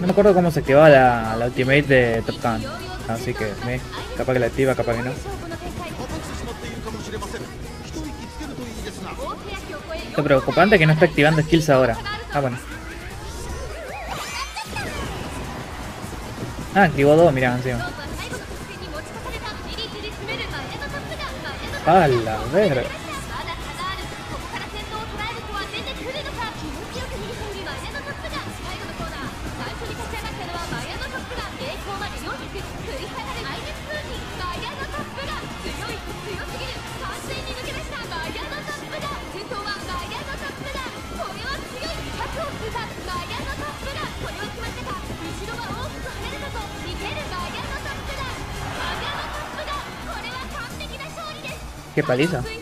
No me acuerdo cómo se activaba la, ultimate de Top Gun. Así que me, capaz que la activa, capaz que no. Lo preocupante que no está activando skills ahora. Ah, bueno. Ah, activó dos, mirá, encima. A verga. り下がるアイリス風にマヤのトップが強い強すぎる完全に抜け出したマヤのトップが先頭はマヤのトップがこれは強い核を通過マヤのトップがこれは決まったか後ろは大きく離れたぞ逃げるマヤのトップがマヤのトップがこれは完璧な勝利です